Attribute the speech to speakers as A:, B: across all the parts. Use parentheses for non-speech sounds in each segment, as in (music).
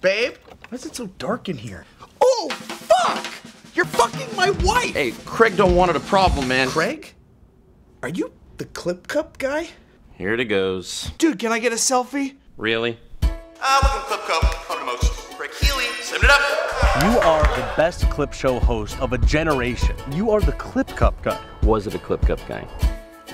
A: Babe, why is it so dark in here? Oh, fuck! You're fucking my wife!
B: Hey, Craig don't want it a problem, man.
A: Craig? Are you the Clip Cup guy?
B: Here it goes.
A: Dude, can I get a selfie?
B: Really?
C: Uh, welcome Clip Cup. I'm the most Craig Healy. Send it up.
D: You are the best clip show host of a generation. You are the Clip Cup guy.
B: Was it a Clip Cup guy?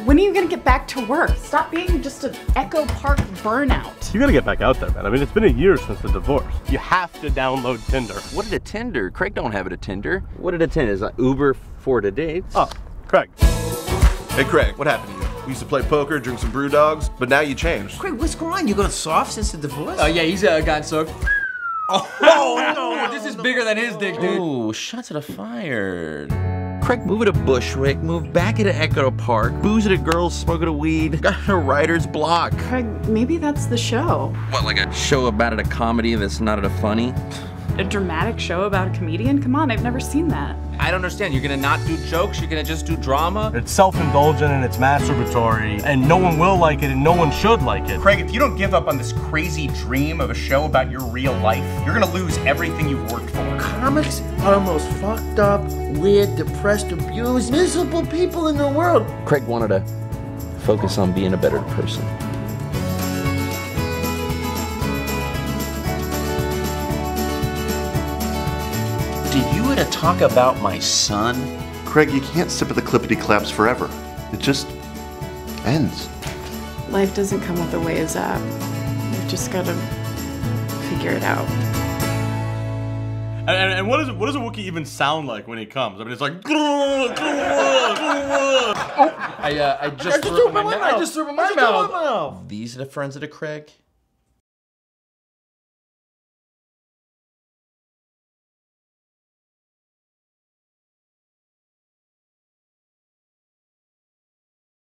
E: When are you gonna get back to work? Stop being just an Echo Park burnout.
D: You gotta get back out there, man. I mean, it's been a year since the divorce. You have to download Tinder.
B: What did a Tinder? Craig don't have it a Tinder. What did a Tinder? Is that Uber for the dates?
D: Oh, Craig.
C: Hey, Craig, what happened to you? We used to play poker, drink some brew dogs, but now you changed.
F: Craig, what's going on? You gone soft since the divorce?
G: Oh yeah, he's uh, gotten soft.
F: oh (laughs) no!
G: This is bigger than his dick, dude.
B: Ooh, shots at a fired. Craig, move it to Bushwick, move back into Echo Park, booze it at girls, smoke it a weed, (laughs) got a writer's block.
E: Craig, maybe that's the show.
B: What, like a show about it, a comedy that's not at a funny?
E: A dramatic show about a comedian? Come on, I've never seen that.
G: I don't understand. You're gonna not do jokes? You're gonna just do drama?
D: It's self-indulgent and it's masturbatory, and no one will like it and no one should like it.
H: Craig, if you don't give up on this crazy dream of a show about your real life, you're gonna lose everything you've worked for.
F: Comics are the most fucked up, weird, depressed, abused, miserable people in the world.
B: Craig wanted to focus on being a better person.
F: Did you want to talk about my son?
C: Craig, you can't sip at the clippity claps forever. It just ends.
E: Life doesn't come with a Waze app. You've just gotta figure it out.
D: And, and, and what, is, what does a Wookiee even sound like when he comes? I mean, it's like.
G: I uh, I just threw up in my mouth. I just threw up in my mouth.
B: These are the friends of the Craig